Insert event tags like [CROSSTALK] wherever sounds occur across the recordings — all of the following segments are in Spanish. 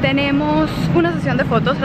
tenemos una sesión de fotos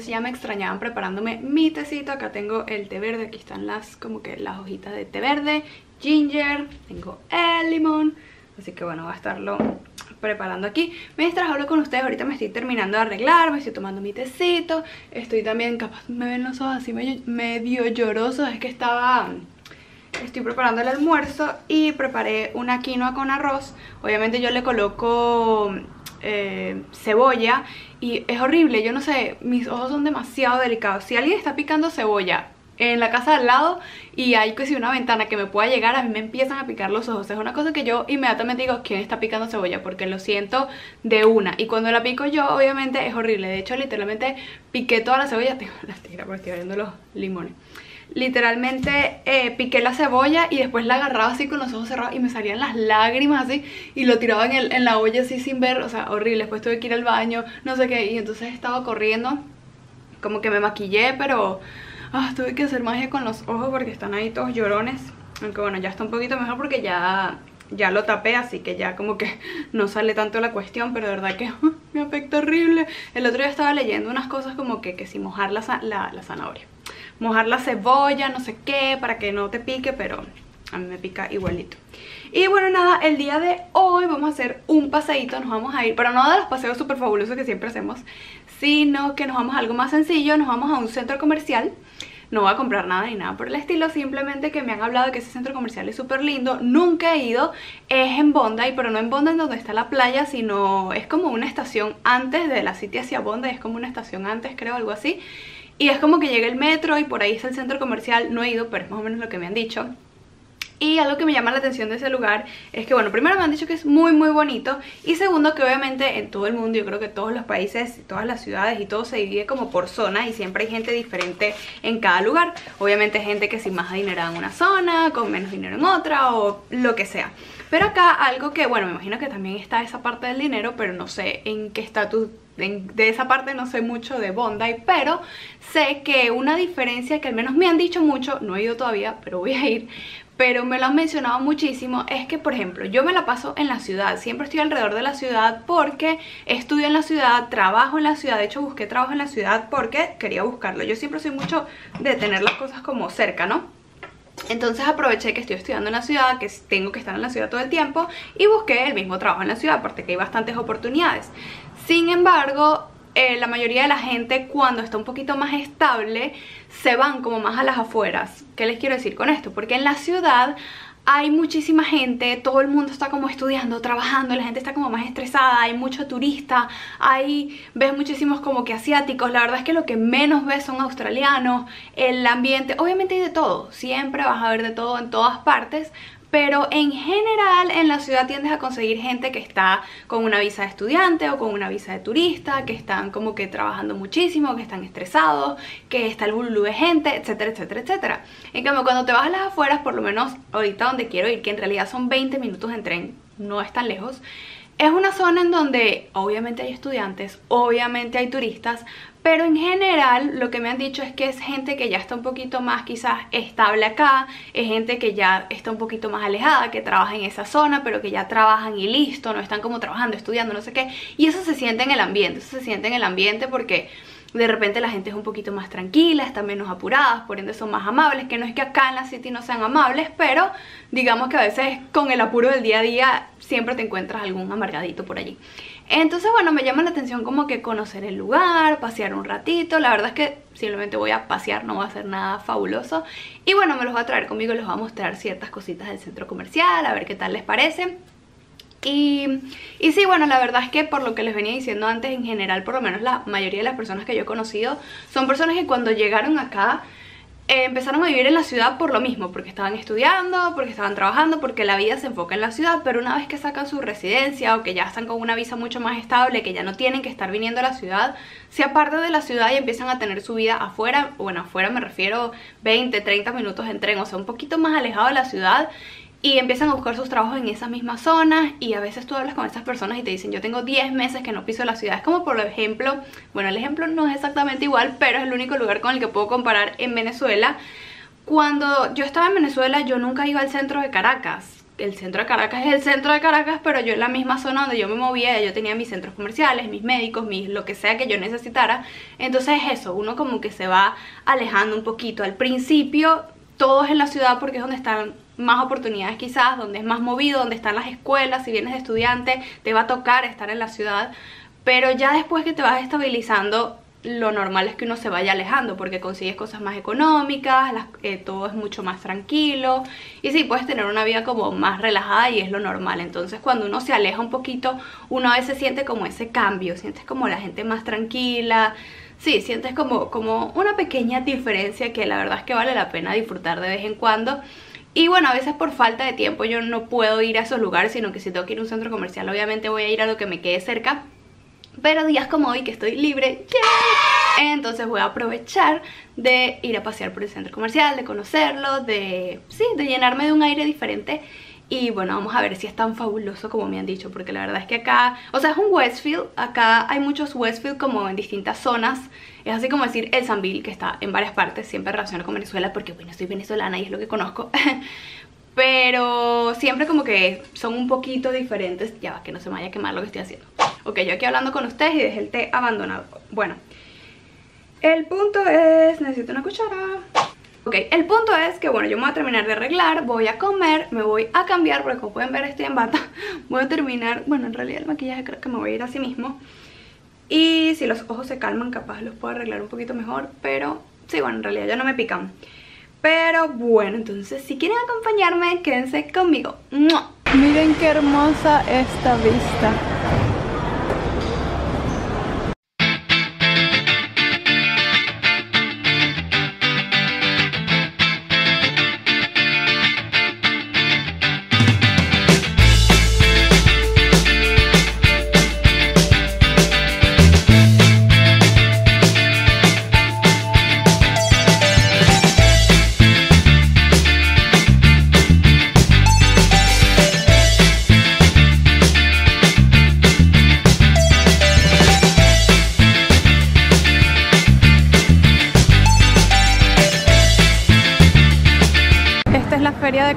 Si ya me extrañaban preparándome mi tecito. Acá tengo el té verde, aquí están las como que las hojitas de té verde Ginger, tengo el limón. Así que bueno, voy a estarlo preparando aquí. Mientras hablo con ustedes, ahorita me estoy terminando de arreglar Me estoy tomando mi tecito. Estoy también, capaz me ven los ojos así medio, medio llorosos. Es que estaba estoy preparando el almuerzo y preparé una quinoa con arroz. Obviamente yo le coloco eh, cebolla y es horrible, yo no sé, mis ojos son demasiado delicados. Si alguien está picando cebolla en la casa al lado y hay que si una ventana que me pueda llegar, a mí me empiezan a picar los ojos. Es una cosa que yo inmediatamente digo, ¿quién está picando cebolla? Porque lo siento de una. Y cuando la pico yo, obviamente es horrible. De hecho, literalmente piqué toda la cebolla. [LAUGHS] Tengo las tijeras porque estoy abriendo los limones literalmente eh, piqué la cebolla y después la agarraba así con los ojos cerrados y me salían las lágrimas así y lo tiraba en, en la olla así sin ver, o sea, horrible, después tuve que ir al baño, no sé qué, y entonces estaba corriendo, como que me maquillé, pero ah, tuve que hacer magia con los ojos porque están ahí todos llorones, aunque bueno, ya está un poquito mejor porque ya ya lo tapé, así que ya como que [LAUGHS] no sale tanto la cuestión, pero de verdad que [LAUGHS] me afecta horrible. El otro día estaba leyendo unas cosas como que, que si mojar la, la, la zanahoria mojar la cebolla, no sé qué, para que no te pique, pero a mí me pica igualito. Y bueno, nada, el día de hoy vamos a hacer un paseíto, nos vamos a ir, pero no de los paseos súper fabulosos que siempre hacemos, sino que nos vamos a algo más sencillo, nos vamos a un centro comercial. No voy a comprar nada ni nada por el estilo, simplemente que me han hablado de que ese centro comercial es súper lindo. Nunca he ido, es en Bondi, pero no en Bondi donde está la playa, sino es como una estación antes de la City hacia Bondi, es como una estación antes, creo, algo así. Y es como que llega el metro y por ahí está el centro comercial, no he ido, pero es más o menos lo que me han dicho. Y algo que me llama la atención de ese lugar es que, bueno, primero me han dicho que es muy muy bonito y segundo que obviamente en todo el mundo, yo creo que todos los países, todas las ciudades y todo se divide como por zonas y siempre hay gente diferente en cada lugar. Obviamente gente que sin más dinero en una zona, con menos dinero en otra o lo que sea. Pero acá algo que, bueno, me imagino que también está esa parte del dinero, pero no sé en qué estatus de esa parte no sé mucho de Bondi, pero sé que una diferencia que al menos me han dicho mucho, no he ido todavía, pero voy a ir, pero me lo han mencionado muchísimo, es que por ejemplo, yo me la paso en la ciudad, siempre estoy alrededor de la ciudad porque estudio en la ciudad, trabajo en la ciudad, de hecho busqué trabajo en la ciudad porque quería buscarlo, yo siempre soy mucho de tener las cosas como cerca, ¿no? Entonces aproveché que estoy estudiando en la ciudad, que tengo que estar en la ciudad todo el tiempo y busqué el mismo trabajo en la ciudad porque hay bastantes oportunidades. Sin embargo, eh, la mayoría de la gente cuando está un poquito más estable se van como más a las afueras. ¿Qué les quiero decir con esto? Porque en la ciudad hay muchísima gente, todo el mundo está como estudiando, trabajando, la gente está como más estresada, hay mucho turista, hay, ves muchísimos como que asiáticos, la verdad es que lo que menos ves son australianos, el ambiente, obviamente hay de todo, siempre vas a ver de todo en todas partes, pero en general en la ciudad tiendes a conseguir gente que está con una visa de estudiante o con una visa de turista, que están como que trabajando muchísimo, que están estresados, que está el bululú de gente, etcétera, etcétera, etcétera. En cambio, cuando te vas a las afueras, por lo menos ahorita donde quiero ir, que en realidad son 20 minutos en tren, no es tan lejos, es una zona en donde obviamente hay estudiantes, obviamente hay turistas, pero en general lo que me han dicho es que es gente que ya está un poquito más quizás estable acá, es gente que ya está un poquito más alejada, que trabaja en esa zona, pero que ya trabajan y listo, no están como trabajando, estudiando, no sé qué, y eso se siente en el ambiente, eso se siente en el ambiente porque de repente la gente es un poquito más tranquila, está menos apuradas, por ende son más amables, que no es que acá en la City no sean amables, pero digamos que a veces con el apuro del día a día siempre te encuentras algún amargadito por allí. Entonces bueno, me llama la atención como que conocer el lugar, pasear un ratito, la verdad es que simplemente voy a pasear, no voy a hacer nada fabuloso y bueno, me los voy a traer conmigo, les voy a mostrar ciertas cositas del centro comercial, a ver qué tal les parece. Y, sí, bueno, la verdad es que por lo que les venía diciendo antes, en general, por lo menos la mayoría de las personas que yo he conocido, son personas que cuando llegaron acá eh, empezaron a vivir en la ciudad por lo mismo, porque estaban estudiando, porque estaban trabajando, porque la vida se enfoca en la ciudad, pero una vez que sacan su residencia o que ya están con una visa mucho más estable, que ya no tienen que estar viniendo a la ciudad, se apartan de la ciudad y empiezan a tener su vida afuera, bueno, afuera me refiero 20, 30 minutos en tren, o sea, un poquito más alejado de la ciudad y empiezan a buscar sus trabajos en esas mismas zonas y a veces tú hablas con esas personas y te dicen yo tengo 10 meses que no piso la ciudad es como por ejemplo, bueno el ejemplo no es exactamente igual pero es el único lugar con el que puedo comparar en Venezuela cuando yo estaba en Venezuela yo nunca iba al centro de Caracas el centro de Caracas es el centro de Caracas, pero yo en la misma zona donde yo me movía, yo tenía mis centros comerciales, mis médicos, mis lo que sea que yo necesitara. Entonces eso, uno como que se va alejando un poquito. Al principio todo es en la ciudad porque es donde están más oportunidades quizás, donde es más movido, donde están las escuelas, si vienes de estudiante te va a tocar estar en la ciudad, pero ya después que te vas estabilizando lo normal es que uno se vaya alejando porque consigues cosas más económicas, eh, todo es mucho más tranquilo y sí, puedes tener una vida como más relajada y es lo normal. Entonces cuando uno se aleja un poquito, uno a veces siente como ese cambio, sientes como la gente más tranquila, sí, sientes como, como una pequeña diferencia que la verdad es que vale la pena disfrutar de vez en cuando. Y bueno, a veces por falta de tiempo yo no puedo ir a esos lugares, sino que si tengo que ir a un centro comercial, obviamente voy a ir a lo que me quede cerca. Pero días como hoy que estoy libre, entonces voy a aprovechar de ir a pasear por el centro comercial, de conocerlo, de, sí, de llenarme de un aire diferente y bueno, vamos a ver si es tan fabuloso como me han dicho Porque la verdad es que acá, o sea, es un Westfield Acá hay muchos Westfield como en distintas zonas. Es así como decir el Sanville Que está en varias partes, siempre relacionado con Venezuela Porque bueno, soy venezolana y es lo que conozco. [LAUGHS] Pero siempre como que son un poquito diferentes. Ya va, que no se me vaya a quemar lo que estoy haciendo. Ok, yo aquí hablando con ustedes y dejé el té abandonado. Bueno, el punto es... Necesito una cuchara Ok, el punto es que bueno, yo me voy a terminar de arreglar, voy a comer, me voy a cambiar porque como pueden ver estoy en bata. [LAUGHS] Voy a terminar, bueno en realidad el maquillaje creo que me voy a ir así mismo. Y si los ojos se calman capaz los puedo arreglar un poquito mejor Pero sí, bueno en realidad ya no me pican. Pero bueno, entonces si quieren acompañarme quédense conmigo. Miren qué hermosa esta vista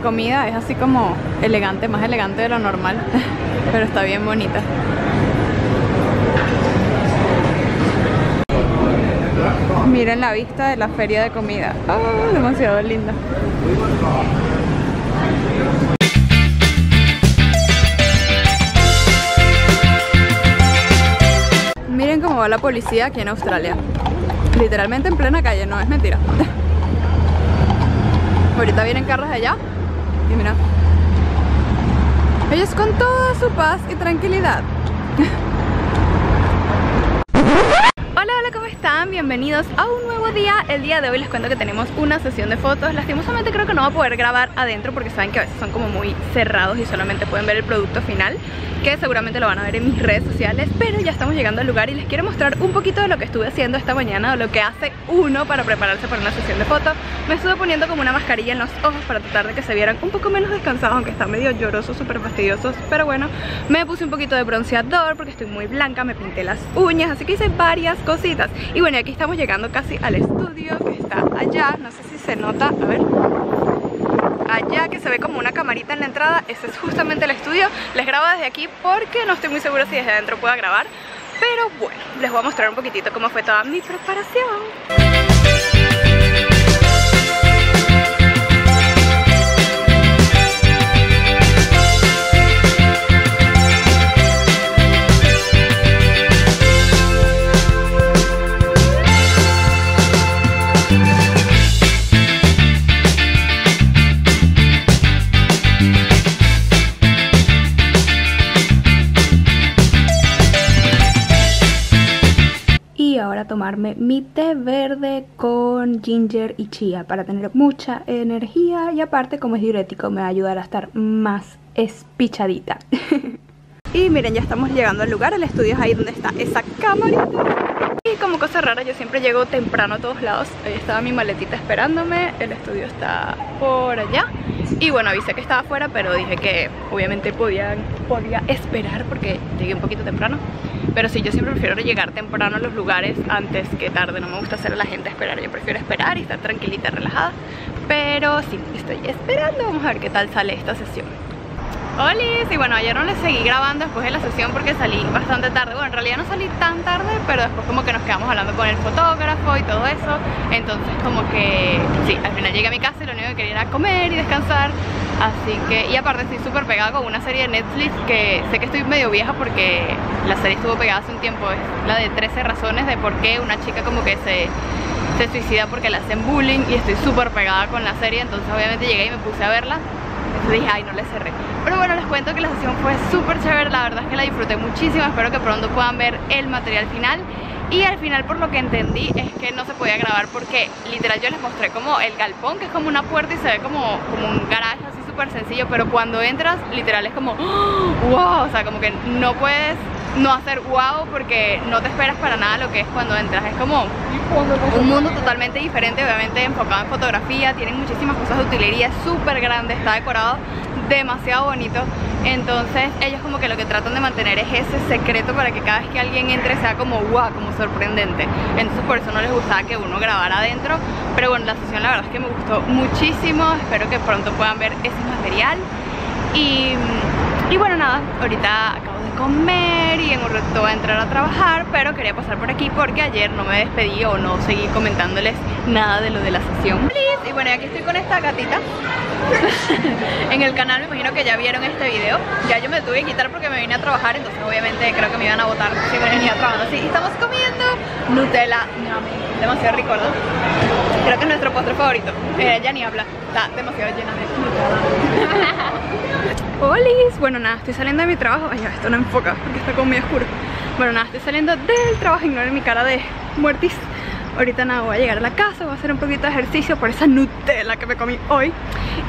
comida es así como elegante, más elegante de lo normal, [LAUGHS] pero está bien bonita. Miren la vista de la feria de comida. Oh, demasiado linda. Miren cómo va la policía aquí en Australia. Literalmente en plena calle, no es mentira. [LAUGHS] Ahorita vienen carros de allá Ellos con toda su paz y tranquilidad. [LAUGHS] están? Bienvenidos a un nuevo día. El día de hoy les cuento que tenemos una sesión de fotos. Lastimosamente creo que no va a poder grabar adentro Porque saben que a veces son como muy cerrados Y solamente pueden ver el producto final Que seguramente lo van a ver en mis redes sociales Pero ya estamos llegando al lugar y les quiero mostrar un poquito de lo que estuve haciendo esta mañana O lo que hace uno para prepararse para una sesión de fotos. Me estuve poniendo como una mascarilla en los ojos Para tratar de que se vieran un poco menos descansados Aunque están medio llorosos, súper fastidiosos Pero bueno, me puse un poquito de bronceador Porque estoy muy blanca, me pinté las uñas Así que hice varias cosas y bueno, aquí estamos llegando casi al estudio que está allá, no sé si se nota, a ver. Allá que se ve como una camarita en la entrada, ese es justamente el estudio. Les grabo desde aquí porque no estoy muy segura si desde adentro pueda grabar. Pero bueno, les voy a mostrar un poquitito cómo fue toda mi preparación ahora tomarme mi té verde con ginger y chía para tener mucha energía y aparte como es diurético me va a ayudar a estar más espichadita. [LAUGHS] y miren, ya estamos llegando al lugar, el estudio es ahí donde está esa cámara. Y como cosa rara, yo siempre llego temprano a todos lados. Ahí estaba mi maletita esperándome, el estudio está por allá. Y bueno, avisé que estaba afuera, pero dije que obviamente podía, podía esperar porque llegué un poquito temprano. Pero sí, yo siempre prefiero llegar temprano a los lugares antes que tarde. No me gusta hacer a la gente esperar, yo prefiero esperar y estar tranquilita, relajada. Pero sí, estoy esperando, vamos a ver qué tal sale esta sesión. Hola, y bueno, ayer no les seguí grabando después de la sesión porque salí bastante tarde. Bueno, en realidad no salí tan tarde, pero después como que nos quedamos hablando con el fotógrafo y todo eso. Entonces como que, sí, al final llegué a mi casa y lo único que quería era comer y descansar. Así que, y aparte estoy súper pegada con una serie de Netflix que sé que estoy medio vieja porque la serie estuvo pegada hace un tiempo. Es la de 13 razones de por qué una chica como que se se suicida porque le hacen bullying y estoy súper pegada con la serie. Entonces obviamente llegué y me puse a verla entonces dije, ay, no le cerré. Pero bueno, les cuento que la sesión fue súper chévere, la verdad es que la disfruté muchísimo, espero que pronto puedan ver el material final. Y al final por lo que entendí es que no se podía grabar porque literal yo les mostré como el galpón, que es como una puerta y se ve como, como un garaje así súper sencillo, pero cuando entras literal es como, [GASPS] wow, o sea, como que no puedes no hacer wow porque no te esperas para nada lo que es cuando entras. Es como un mundo totalmente diferente, obviamente enfocado en fotografía, tienen muchísimas cosas de utilería, es súper grande, está decorado demasiado bonito. Entonces ellos como que lo que tratan de mantener es ese secreto para que cada vez que alguien entre sea como wow, como sorprendente. Entonces por eso no les gustaba que uno grabara adentro. Pero bueno, la sesión la verdad es que me gustó muchísimo. Espero que pronto puedan ver ese material. Y, y bueno, nada, ahorita acabo comer y en un rato a entrar a trabajar, pero quería pasar por aquí porque ayer no me despedí o no seguí comentándoles nada de lo de la sesión. Y bueno, aquí estoy con esta gatita. [LAUGHS] en el canal me imagino que ya vieron este video. Ya yo me tuve que quitar porque me vine a trabajar, entonces obviamente creo que me iban a botar si me venía trabajando así. Estamos comiendo Nutella, demasiado rico. Creo que es nuestro postre favorito. Eh, ya ni habla, está demasiado llena de Nutella. [LAUGHS] ¡Holis! Bueno, nada, estoy saliendo de mi trabajo. Ay, esto no enfoca porque está como muy oscuro. Bueno, nada, estoy saliendo del trabajo. Ignoren mi cara de muertis. Ahorita nada, voy a llegar a la casa, voy a hacer un poquito de ejercicio por esa Nutella que me comí hoy.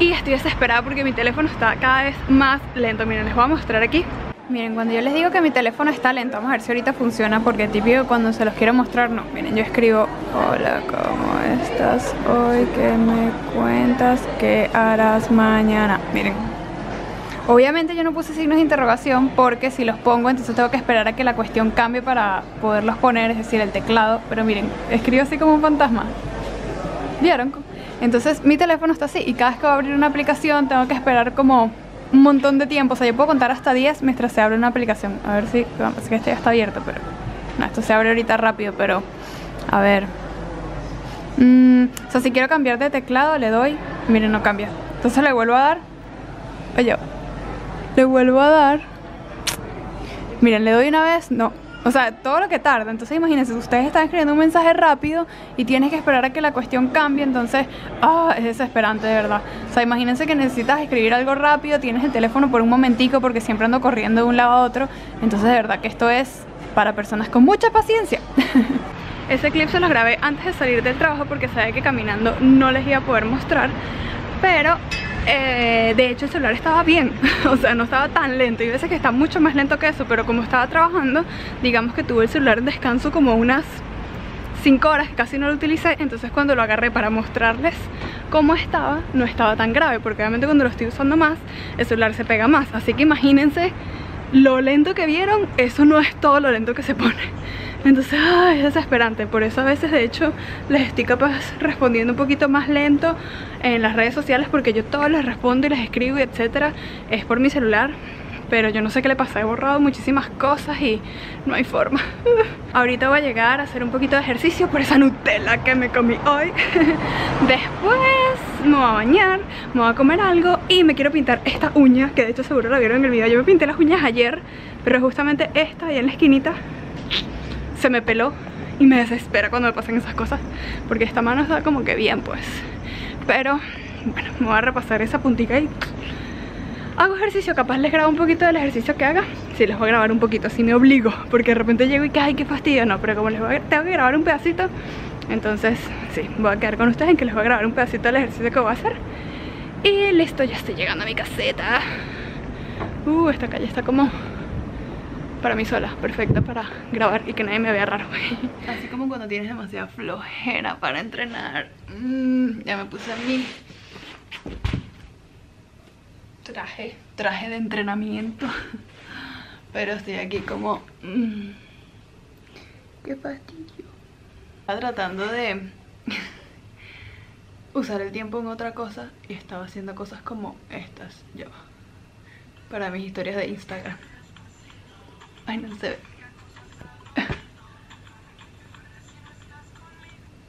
Y estoy desesperada porque mi teléfono está cada vez más lento. Miren, les voy a mostrar aquí. Miren, cuando yo les digo que mi teléfono está lento, vamos a ver si ahorita funciona porque típico cuando se los quiero mostrar, no. Miren, yo escribo, hola, ¿cómo estás hoy? ¿Qué me cuentas? ¿Qué harás mañana? Miren, Obviamente yo no puse signos de interrogación porque si los pongo entonces tengo que esperar a que la cuestión cambie para poderlos poner, es decir, el teclado. Pero miren, escribo así como un fantasma. ¿Vieron? Entonces mi teléfono está así y cada vez que voy a abrir una aplicación tengo que esperar como un montón de tiempo. O sea, yo puedo contar hasta 10 mientras se abre una aplicación. A ver si... Bueno, que este ya está abierto, pero... No, esto se abre ahorita rápido, pero... A ver... Mm, o sea, si quiero cambiar de teclado le doy... Miren, no cambia. Entonces le vuelvo a dar... Oye, le vuelvo a dar. Miren, le doy una vez, no. O sea, todo lo que tarda. Entonces imagínense, ustedes están escribiendo un mensaje rápido y tienes que esperar a que la cuestión cambie. Entonces, ah, es desesperante de verdad. O sea, imagínense que necesitas escribir algo rápido, tienes el teléfono por un momentico porque siempre ando corriendo de un lado a otro. Entonces, de verdad que esto es para personas con mucha paciencia. [LAUGHS] Ese clip se los grabé antes de salir del trabajo porque sabía que caminando no les iba a poder mostrar. Pero eh, de hecho el celular estaba bien, [LAUGHS] o sea, no estaba tan lento. Y veces que está mucho más lento que eso, pero como estaba trabajando, digamos que tuve el celular en descanso como unas 5 horas, casi no lo utilicé. Entonces cuando lo agarré para mostrarles cómo estaba, no estaba tan grave, porque obviamente cuando lo estoy usando más, el celular se pega más. Así que imagínense lo lento que vieron, eso no es todo lo lento que se pone. Entonces, es desesperante. Por eso a veces, de hecho, les estoy capaz respondiendo un poquito más lento en las redes sociales porque yo todo les respondo y les escribo y etcétera. Es por mi celular pero yo no sé qué le pasa, he borrado muchísimas cosas y no hay forma. [LAUGHS] Ahorita voy a llegar a hacer un poquito de ejercicio por esa Nutella que me comí hoy. [LAUGHS] Después me voy a bañar, me voy a comer algo y me quiero pintar esta uña, que de hecho seguro la vieron en el video. Yo me pinté las uñas ayer, pero justamente esta ahí en la esquinita se me peló y me desespera cuando me pasan esas cosas porque esta mano está como que bien pues. Pero bueno, me voy a repasar esa puntita y hago ejercicio, capaz les grabo un poquito del ejercicio que haga. Sí, les voy a grabar un poquito, así me obligo Porque de repente llego y que, ay, qué fastidio No, pero como les voy a, tengo que grabar un pedacito Entonces, sí, voy a quedar con ustedes en que les voy a grabar un pedacito del ejercicio que voy a hacer. Y listo, ya estoy llegando a mi caseta. Uh, esta calle está como para mí sola, perfecta para grabar y que nadie me vea raro. [LAUGHS] Así como cuando tienes demasiada flojera para entrenar. Mm, Ya me puse mi traje, traje de entrenamiento. Pero estoy aquí como... Mm, ¡Qué fastidio! Estaba tratando de [LAUGHS] usar el tiempo en otra cosa y estaba haciendo cosas como estas yo. Para mis historias de Instagram Ay, no se ve.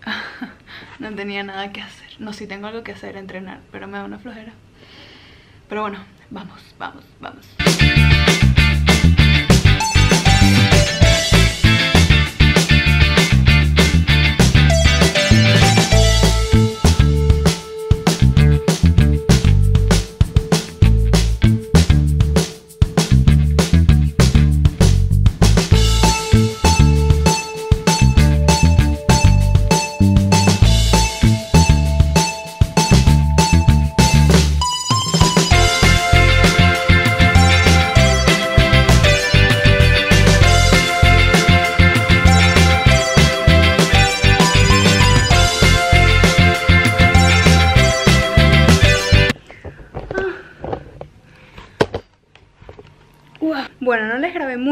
[LAUGHS] No tenía nada que hacer. No, sí tengo algo que hacer, entrenar, pero me da una flojera. Pero bueno, vamos, vamos, vamos.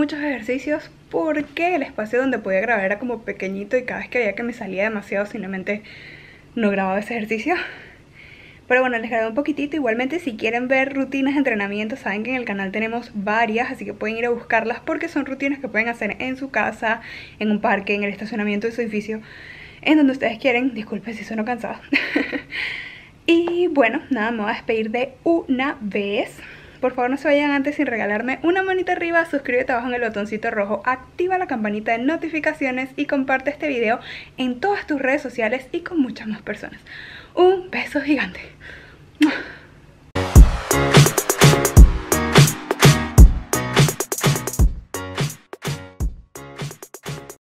Muchos ejercicios porque el espacio donde podía grabar era como pequeñito y cada vez que veía que me salía demasiado simplemente no grababa ese ejercicio. Pero bueno, les grabé un poquitito. Igualmente si quieren ver rutinas de entrenamiento, saben que en el canal tenemos varias, así que pueden ir a buscarlas porque son rutinas que pueden hacer en su casa, en un parque, en el estacionamiento de su edificio, en donde ustedes quieren. Disculpen si sueno cansada. [LAUGHS] y bueno, nada, me voy a despedir de una vez. Por favor no se vayan antes sin regalarme una manita arriba, suscríbete abajo en el botoncito rojo, activa la campanita de notificaciones y comparte este video en todas tus redes sociales y con muchas más personas. Un beso gigante.